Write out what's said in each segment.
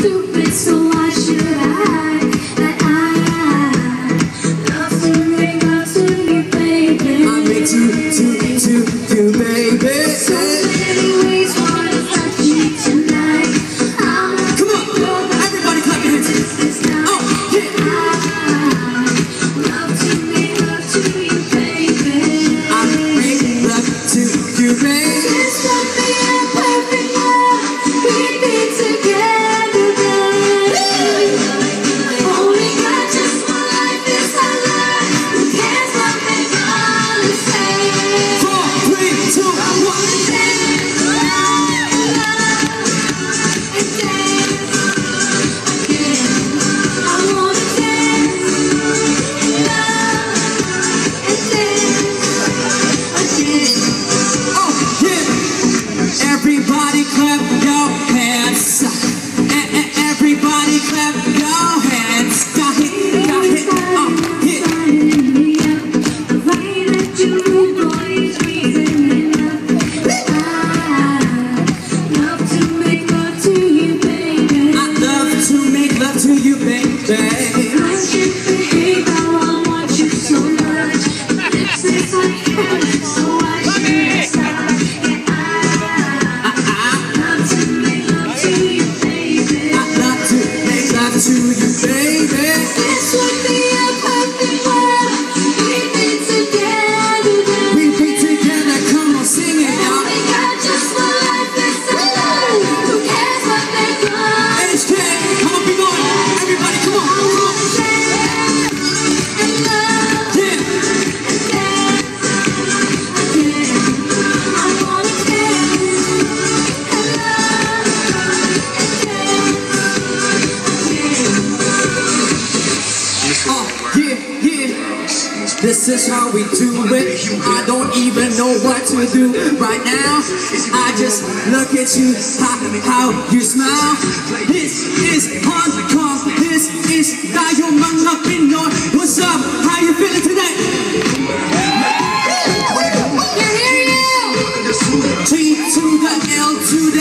stupid, so to you, baby. This is how we do it. I don't even know what to do right now. I just look at you, how, how you smile. This is Hong Kong. This is tayo mga Pinoy. What's up? How you feeling today? T to the L to the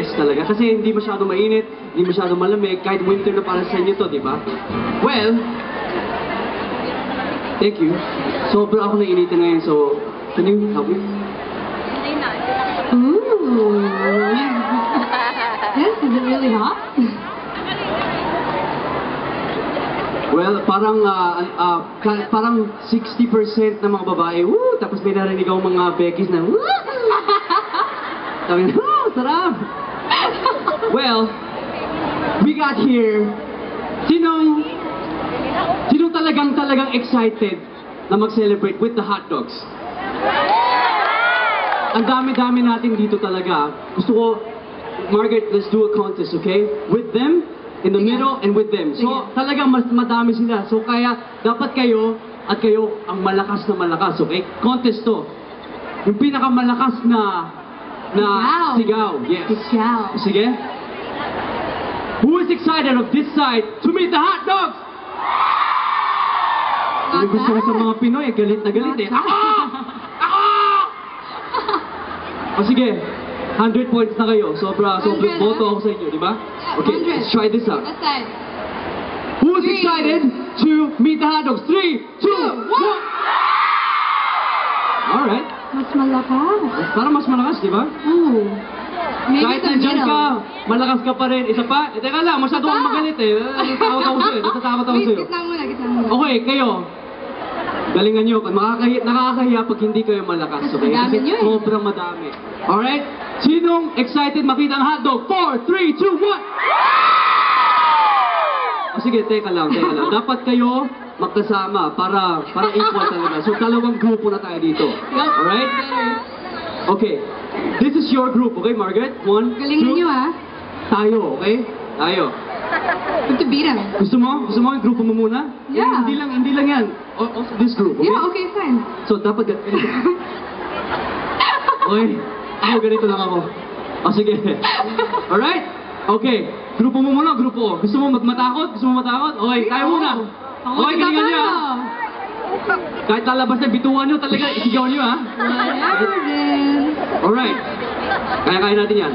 best talaga kasi hindi masyado mainit, hindi masyado malamig, kahit winter na para sa inyo to, di ba? Well, thank you. Sobra ako nainitin ngayon, so can you help me? Ooh. yes, is it really hot? Well, parang ah, ka- parang 60% ng mga babae, woo! Tapos may narinig akong mga Becky's na, woo! Sabi na, woo! Sarap! Well, we got here, sinong, sinong talagang talagang excited na mag-celebrate with the hot dogs? Ang dami-dami natin dito talaga. Gusto ko, Margaret, let's do a contest, okay? With them, in the middle, and with them. So, talagang mas madami sila. So, kaya, dapat kayo, at kayo, ang malakas na malakas, okay? Contest to. Yung pinakamalakas na, na sigaw. Yes. Sigaw. Sige. Who is excited of this side to meet the hot dogs? Yung gusto ko sa mga Pinoy, eh, galit na galit eh. Ako! Ako! O sige, 100 points na kayo. Sobra, sobra, 100, boto ah? ako sa inyo, di ba? Okay, 100. let's try this out. This side. Who's Three. excited to meet the hot dogs? Three, two, one! Alright. Mas malakas. Para mas malakas, di ba? Ooh. Maybe Kahit nandyan middle. ka, malakas ka pa rin. Isa pa, eh, teka lang, masyado kang magalit eh. Natatakot ako sa'yo, natatakot ako Wait, sa'yo. gitna muna, gitna muna. Okay, kayo. Galingan nyo. Makakahiya, nakakahiya pag hindi kayo malakas. Mas Okay? madami Kasi nyo eh. sobrang madami. Alright? Sinong excited makita ang hotdog? 4, 3, 2, 1! O sige, teka lang, teka lang. Dapat kayo magkasama para para equal talaga. So dalawang grupo na tayo dito. Alright? Okay. This is your group, okay, Margaret? One, Galingan two, nyo ah. tayo, okay? Tayo. Him. Gusto mo? Gusto mo yung grupo mo muna? Yeah. Hindi lang, hindi lang yan. O, of this group, okay? Yeah, okay, fine. So, dapat ganito. okay. Ako, ganito lang ako. O, sige. Alright? Okay. Grupo mo muna, grupo. Gusto mo mat- matakot? Gusto mo matakot? Okay, tayo muna. Okay, galingan niyo ah. Kahit lalabas na bituan niyo, talaga isigaw niyo ah. Whatever, then. Alright. Kaya-kaya natin yan.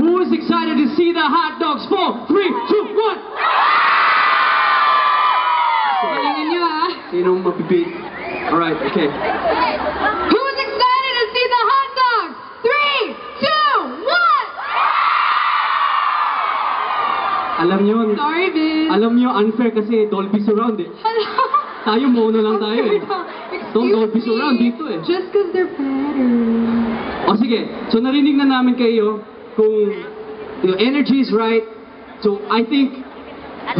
Who is excited to see the hot dogs? Four, three, two, one! Galingan niyo, ah. Sinong mapipit? Alright, okay. Who's excited to see the hot dogs? Three, two, one! Alam niyo, Sorry, alam niyo unfair kasi Dolby Surround eh. Hello. Tayo lang tayo eh. Don't me. Surround dito eh. Just because they're better. O sige, so narinig na namin kayo kung the energy is right. So I think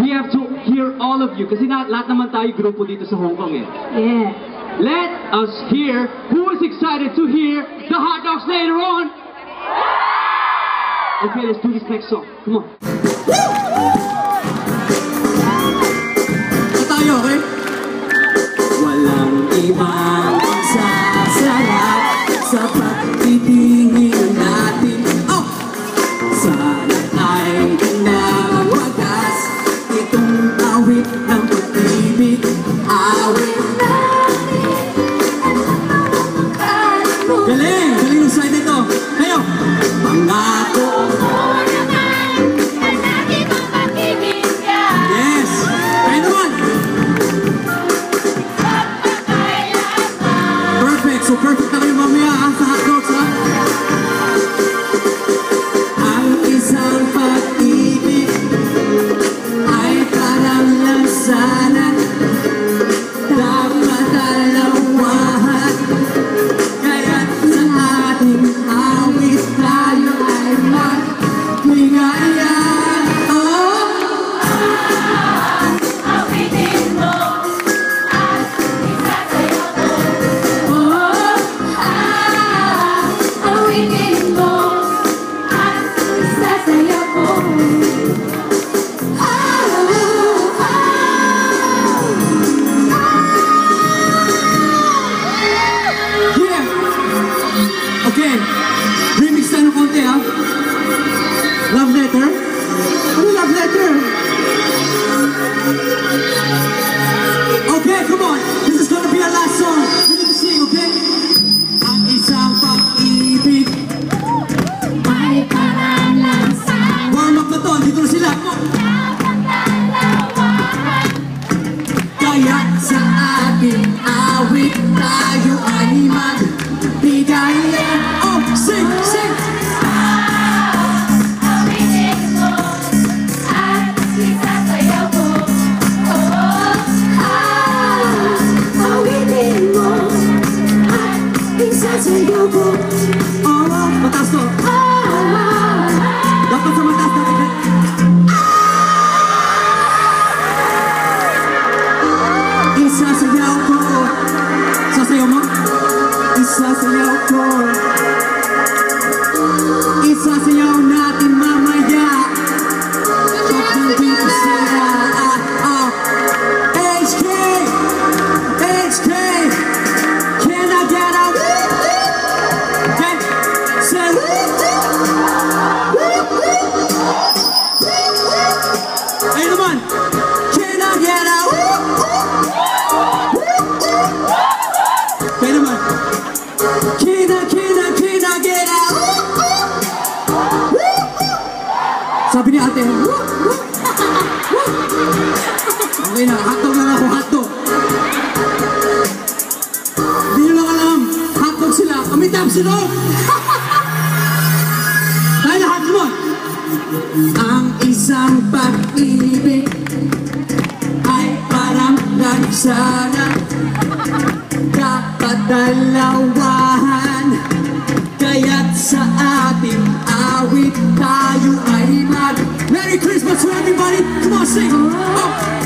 we have to hear all of you kasi na, lahat naman tayo grupo dito sa Hong Kong eh. Yeah. Let us hear who is excited to hear the hot dogs later on. Okay, let's do this next song. Come on. Isasayaw ko. Isasayaw natin mamaya. Okay na, hotdog lang ako, hotdog. Hindi nyo lang alam, hotdog sila, kami tap sila. Tayo lahat, come on. Ang isang pag-ibig ay parang lansana Dapat dalawahan Kaya't sa ating awit tayo ay mag Merry Christmas to everybody! Come on, sing! Oh!